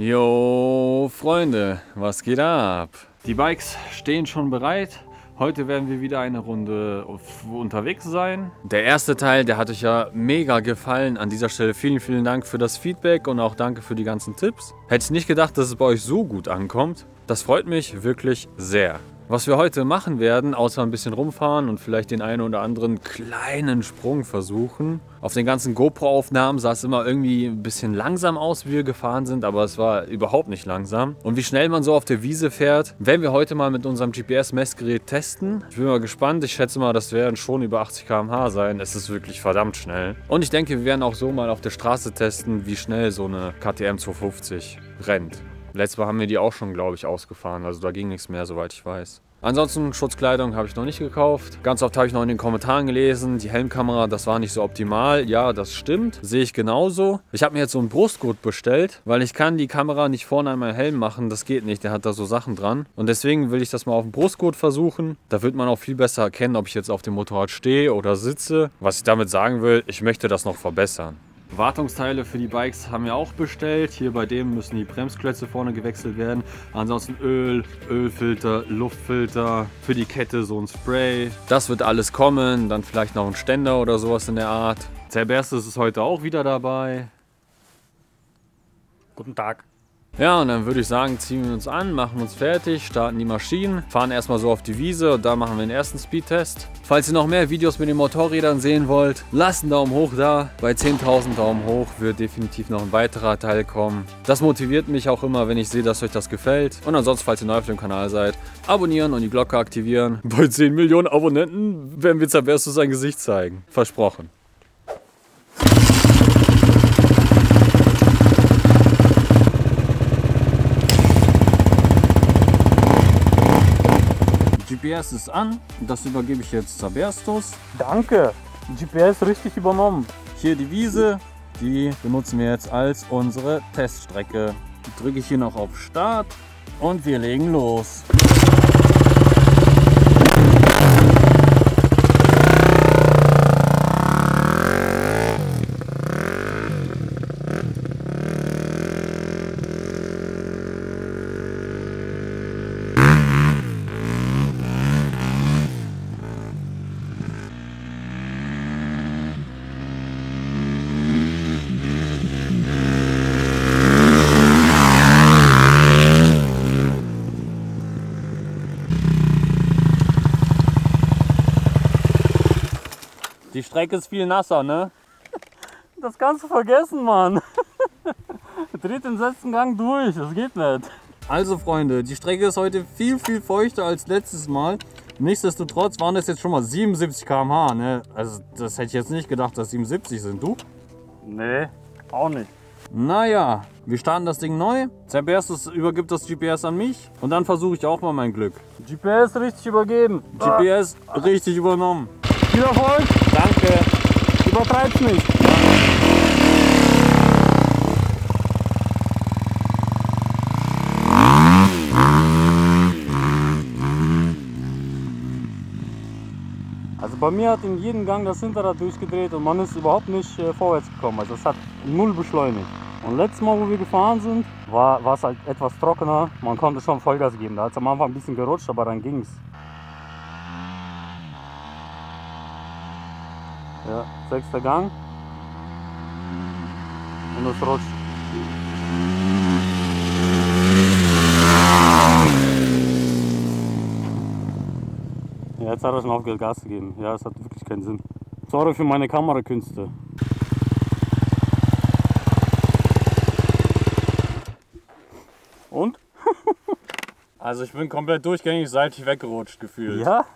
Jo, Freunde, was geht ab? Die Bikes stehen schon bereit. Heute werden wir wieder eine Runde unterwegs sein. Der erste Teil, der hat euch ja mega gefallen. An dieser Stelle vielen, vielen Dank für das Feedback und auch danke für die ganzen Tipps. Hätte ich nicht gedacht, dass es bei euch so gut ankommt. Das freut mich wirklich sehr. Was wir heute machen werden, außer ein bisschen rumfahren und vielleicht den einen oder anderen kleinen Sprung versuchen. Auf den ganzen GoPro-Aufnahmen sah es immer irgendwie ein bisschen langsam aus, wie wir gefahren sind, aber es war überhaupt nicht langsam. Und wie schnell man so auf der Wiese fährt, werden wir heute mal mit unserem GPS-Messgerät testen. Ich bin mal gespannt. Ich schätze mal, das werden schon über 80 km/h sein. Es ist wirklich verdammt schnell. Und ich denke, wir werden auch so mal auf der Straße testen, wie schnell so eine KTM 250 rennt. Letztes Mal haben wir die auch schon, glaube ich, ausgefahren. Also da ging nichts mehr, soweit ich weiß. Ansonsten Schutzkleidung habe ich noch nicht gekauft. Ganz oft habe ich noch in den Kommentaren gelesen, die Helmkamera, das war nicht so optimal. Ja, das stimmt. Sehe ich genauso. Ich habe mir jetzt so einen Brustgurt bestellt, weil ich kann die Kamera nicht vorne an meinen Helm machen. Das geht nicht, der hat da so Sachen dran. Und deswegen will ich das mal auf dem Brustgurt versuchen. Da wird man auch viel besser erkennen, ob ich jetzt auf dem Motorrad stehe oder sitze. Was ich damit sagen will, ich möchte das noch verbessern. Wartungsteile für die Bikes haben wir auch bestellt. Hier bei dem müssen die Bremsklötze vorne gewechselt werden. Ansonsten Öl, Ölfilter, Luftfilter, für die Kette so ein Spray. Das wird alles kommen. Dann vielleicht noch ein Ständer oder sowas in der Art. Zerberstes ist heute auch wieder dabei. Guten Tag. Ja, und dann würde ich sagen, ziehen wir uns an, machen uns fertig, starten die Maschinen, fahren erstmal so auf die Wiese und da machen wir den ersten Speedtest. Falls ihr noch mehr Videos mit den Motorrädern sehen wollt, lasst einen Daumen hoch da. Bei 10.000 Daumen hoch wird definitiv noch ein weiterer Teil kommen. Das motiviert mich auch immer, wenn ich sehe, dass euch das gefällt. Und ansonsten, falls ihr neu auf dem Kanal seid, abonnieren und die Glocke aktivieren. Bei 10 Millionen Abonnenten werden wir Zabersto sein Gesicht zeigen. Versprochen. GPS ist an. Das übergebe ich jetzt Zaberstos. Danke. GPS richtig übernommen. Hier die Wiese. Die benutzen wir jetzt als unsere Teststrecke. Drücke ich hier noch auf Start und wir legen los. Strecke ist viel nasser, ne? Das kannst du vergessen, Mann. Dreht den letzten Gang durch, das geht nicht. Also Freunde, die Strecke ist heute viel, viel feuchter als letztes Mal. Nichtsdestotrotz waren das jetzt schon mal 77 km/h. Ne? Also das hätte ich jetzt nicht gedacht, dass 77 sind. Du? Nee, auch nicht. Naja, wir starten das Ding neu. Zerberstes übergibt das GPS an mich und dann versuche ich auch mal mein Glück. GPS richtig übergeben. GPS ah. richtig übernommen. Viel Erfolg. Danke. Übertreib's nicht. Also bei mir hat in jedem Gang das Hinterrad durchgedreht und man ist überhaupt nicht äh, vorwärts gekommen. Also es hat null beschleunigt. Und letztes Mal, wo wir gefahren sind, war, es halt etwas trockener. Man konnte schon Vollgas geben. Da hat es am Anfang ein bisschen gerutscht, aber dann ging Ja, sechster Gang. Und es rutscht. Ja, jetzt hat er schon aufgehört Gas zu geben. Ja, es hat wirklich keinen Sinn. Sorry für meine Kamerakünste. Und? also ich bin komplett durchgängig seitlich weggerutscht gefühlt. Ja?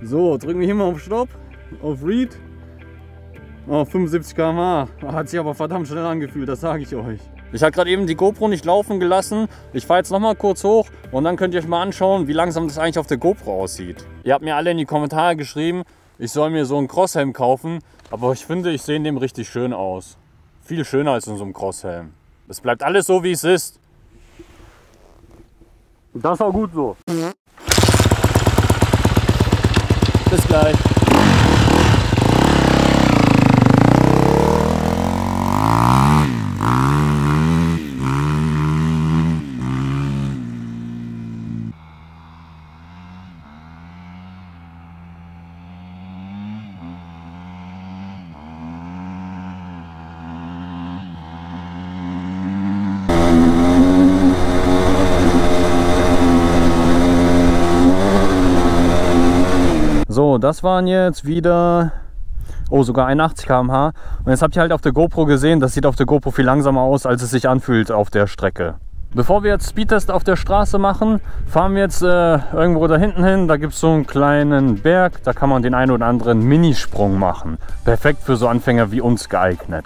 So, drücken wir hier mal auf Stopp, auf Read. Oh, 75 km/h. Hat sich aber verdammt schnell angefühlt, das sage ich euch. Ich habe gerade eben die GoPro nicht laufen gelassen. Ich fahre jetzt noch mal kurz hoch und dann könnt ihr euch mal anschauen, wie langsam das eigentlich auf der GoPro aussieht. Ihr habt mir alle in die Kommentare geschrieben, ich soll mir so einen Crosshelm kaufen, aber ich finde, ich sehe in dem richtig schön aus. Viel schöner als in so einem Crosshelm. Es bleibt alles so, wie es ist. Das war gut so. Bis gleich. Das waren jetzt wieder, oh sogar 81 km/h. Und jetzt habt ihr halt auf der GoPro gesehen, das sieht auf der GoPro viel langsamer aus, als es sich anfühlt auf der Strecke. Bevor wir jetzt Speedtest auf der Straße machen, fahren wir jetzt äh, irgendwo da hinten hin. Da gibt es so einen kleinen Berg, da kann man den einen oder anderen Minisprung machen. Perfekt für so Anfänger wie uns geeignet.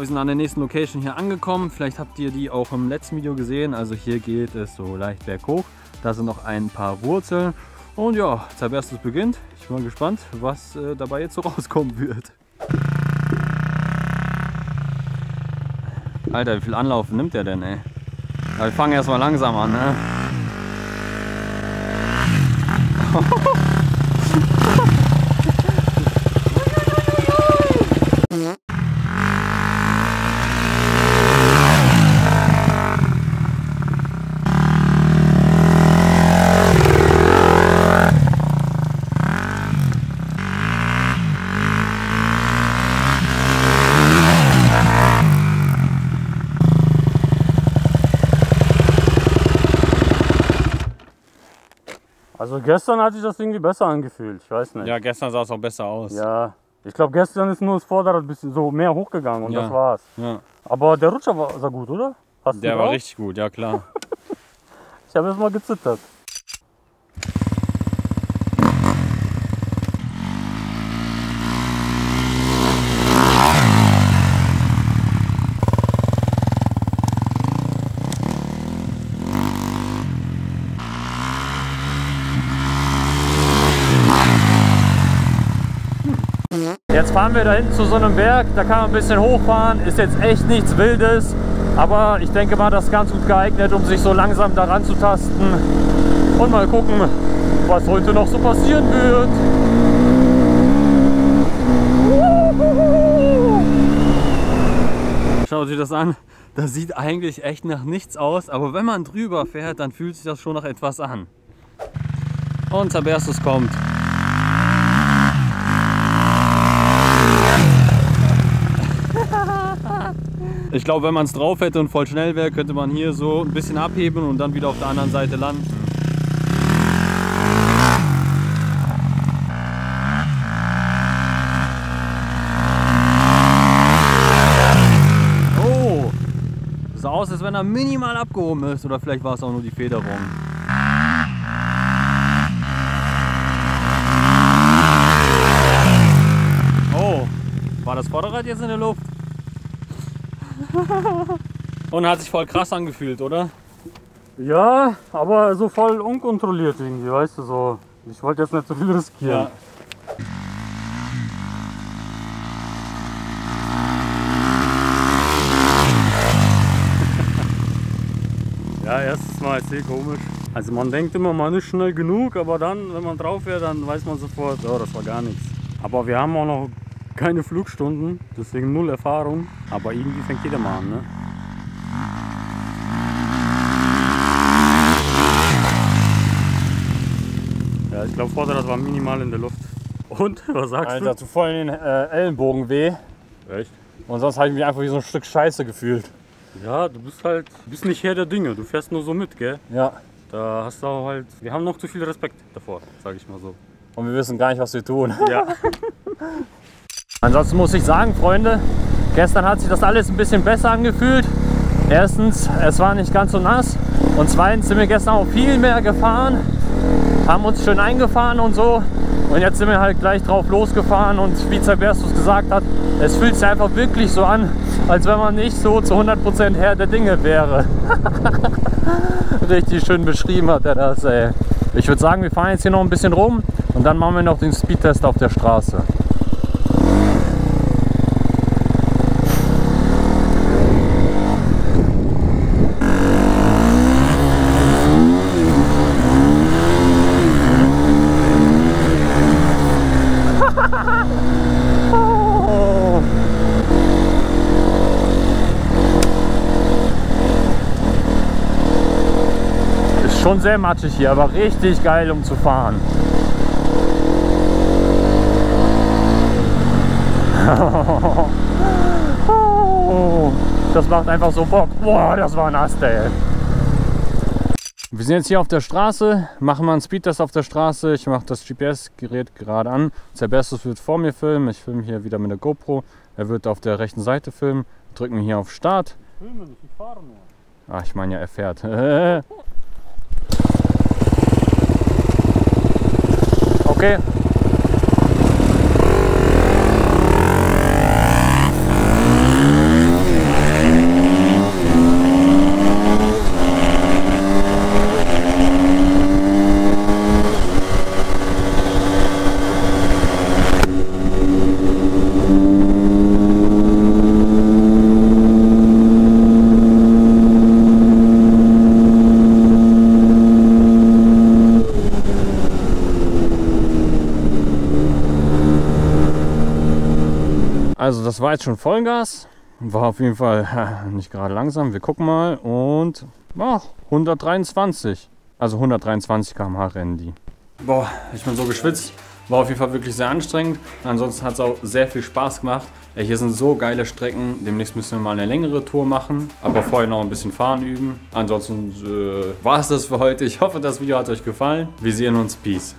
wir sind an der nächsten Location hier angekommen. Vielleicht habt ihr die auch im letzten Video gesehen. Also hier geht es so leicht berghoch. Da sind noch ein paar Wurzeln. Und ja, Zerberstes beginnt. Ich bin mal gespannt, was äh, dabei jetzt so rauskommen wird. Alter, wie viel Anlauf nimmt der denn, ey? Ja, wir fangen erstmal langsam an, ne? Also gestern hat sich das irgendwie besser angefühlt, ich weiß nicht. Ja, gestern sah es auch besser aus. Ja, ich glaube gestern ist nur das Vorderrad ein bisschen so mehr hochgegangen und Ja. das war's. Ja. Aber der Rutscher war, sah gut, oder? Hast Der war drauf? richtig gut, ja klar. Ich habe erst mal gezittert. Jetzt fahren wir da hinten zu so einem Berg, da kann man ein bisschen hochfahren, ist jetzt echt nichts Wildes, aber ich denke mal, das ist ganz gut geeignet, um sich so langsam daran zu tasten und mal gucken, was heute noch so passieren wird. Schaut euch das an, das sieht eigentlich echt nach nichts aus, aber wenn man drüber fährt, dann fühlt sich das schon nach etwas an. Und Zaberstus kommt. Ich glaube, wenn man es drauf hätte und voll schnell wäre, könnte man hier so ein bisschen abheben und dann wieder auf der anderen Seite landen. Oh! Sah aus, als wenn er minimal abgehoben ist. Oder vielleicht war es auch nur die Federung. Oh! War das Vorderrad jetzt in der Luft? Und hat sich voll krass angefühlt, oder? Ja, aber so voll unkontrolliert irgendwie, weißt du, so. Ich wollte jetzt nicht so viel riskieren. Ja, erstes Mal ist eh komisch. Also man denkt immer, man ist schnell genug, aber dann, wenn man drauf wäre, dann weiß man sofort, oh, das war gar nichts. Aber wir haben auch noch keine Flugstunden, deswegen null Erfahrung. Aber irgendwie fängt jeder mal an, ne? Ja, ich glaube, Vorderrad war minimal in der Luft. Und, was sagst Alter, zu voll in den äh, Ellenbogen weh. du? Echt? Und sonst habe ich mich einfach wie so ein Stück Scheiße gefühlt. Ja, du bist halt, du bist nicht Herr der Dinge, du fährst nur so mit, gell? Ja. Da hast du auch halt, wir haben noch zu viel Respekt davor, sage ich mal so. Und wir wissen gar nicht, was wir tun. Ja. Ansonsten muss ich sagen, Freunde, gestern hat sich das alles ein bisschen besser angefühlt. Erstens, es war nicht ganz so nass. Und zweitens sind wir gestern auch viel mehr gefahren, haben uns schön eingefahren und so. Und jetzt sind wir halt gleich drauf losgefahren und wie Zerberstus gesagt hat, es fühlt sich einfach wirklich so an, als wenn man nicht so zu 100% Herr der Dinge wäre. Richtig schön beschrieben hat er das, ey. Ich würde sagen, wir fahren jetzt hier noch ein bisschen rum und dann machen wir noch den Speedtest auf der Straße. Schon sehr matschig hier, aber richtig geil um zu fahren. Das macht einfach so Bock. Boah, das war nass, ey. Wir sind jetzt hier auf der Straße, machen mal einen Speedtest auf der Straße. Ich mache das GPS-Gerät gerade an. Zerbestos wird vor mir filmen. Ich filme hier wieder mit der GoPro. Er wird auf der rechten Seite filmen. Drücken wir hier auf Start. Filmen, ich fahre nur. Ach, ich meine ja, er fährt. qué? Also das war jetzt schon Vollgas. War auf jeden Fall nicht gerade langsam. Wir gucken mal. Und oh, 123. Also 123 km/h rennen die. Boah, ich bin so geschwitzt. War auf jeden Fall wirklich sehr anstrengend. Ansonsten hat es auch sehr viel Spaß gemacht. Hier sind so geile Strecken. Demnächst müssen wir mal eine längere Tour machen. Aber vorher noch ein bisschen fahren üben. Ansonsten äh, war es das für heute. Ich hoffe, das Video hat euch gefallen. Wir sehen uns. Peace.